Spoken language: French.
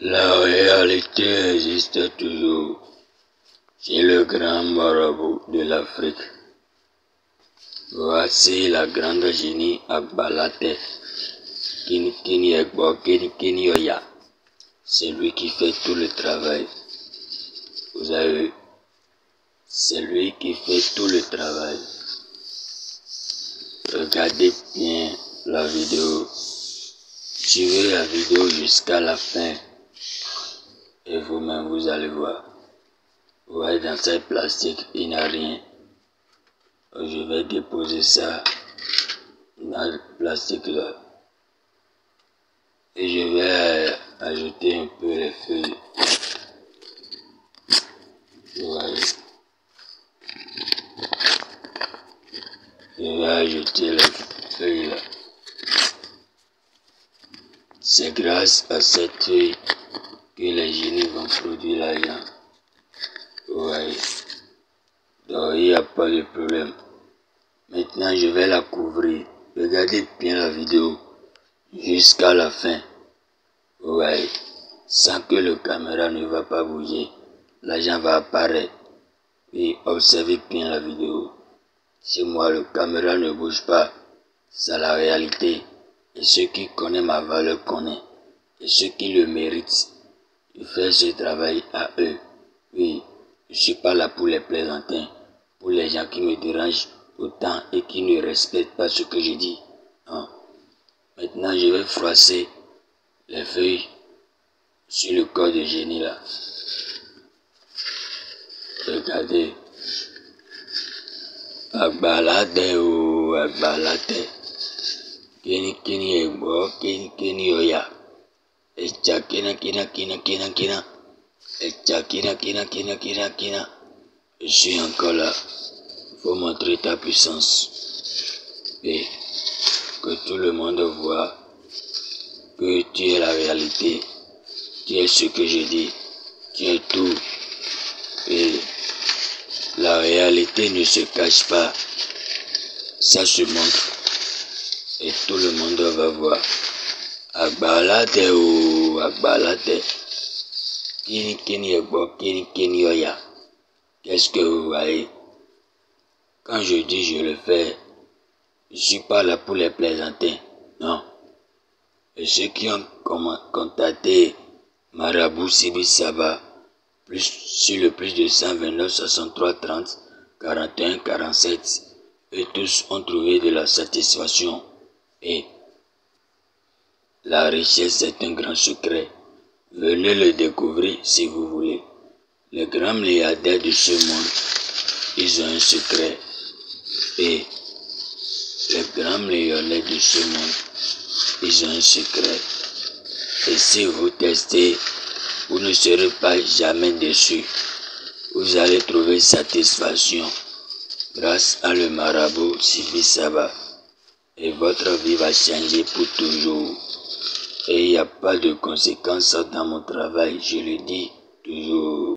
La réalité existe toujours. C'est le grand marabout de l'Afrique. Voici la grande génie Agbalate. Kini Kini Egbo Kini Kini Oya. C'est lui qui fait tout le travail. Vous avez vu? C'est lui qui fait tout le travail. Regardez bien la vidéo. Suivez la vidéo jusqu'à la fin. Et vous-même, vous allez voir. Vous voyez, dans cette plastique, il n'y a rien. Je vais déposer ça dans le plastique là. Et je vais ajouter un peu les feuilles. Vous voyez. Je vais ajouter les feuilles là. C'est grâce à cette feuille que les génies vont produire l'argent. Voyez. Donc il n'y a pas de problème. Maintenant, je vais la couvrir. Regardez bien la vidéo jusqu'à la fin. Voyez. Sans que le caméra ne va pas bouger. L'argent va apparaître. Et observez bien la vidéo. Si moi, le caméra ne bouge pas, c'est la réalité. Et ceux qui connaissent ma valeur connaissent. Et ceux qui le méritent, fais ce travail à eux. Oui, je ne suis pas là pour les plaisanter, pour les gens qui me dérangent autant et qui ne respectent pas ce que je dis. Maintenant, je vais froisser les feuilles sur le corps de génie là. Regardez. Agbalade ou agbalade. Kini kini egbo, kini oya. Echa kina kina kina kina kina. Echa kina kina kina kina kina. Je suis encore là. Faut montrer ta puissance. Et que tout le monde voit que tu es la réalité. Tu es ce que je dis. Tu es tout. Et la réalité ne se cache pas. Ça se montre. Et tout le monde va voir. Oya. Qu'est-ce que vous voyez? Quand je dis je le fais, je suis pas là pour les plaisanter. Non. Et ceux qui ont contacté Marabout Sibi Saba, plus, sur le plus de 129, 63, 30, 41, 47, et tous ont trouvé de la satisfaction. Et la richesse est un grand secret. Venez le découvrir si vous voulez. Les grands milliardaires de ce monde, ils ont un secret. Et les grands millionnaires de ce monde, ils ont un secret. Et si vous testez, vous ne serez pas jamais déçu. Vous allez trouver satisfaction grâce à le marabout Sibi Saba. Et votre vie va changer pour toujours. Et il n'y a pas de conséquences dans mon travail, je le dis toujours.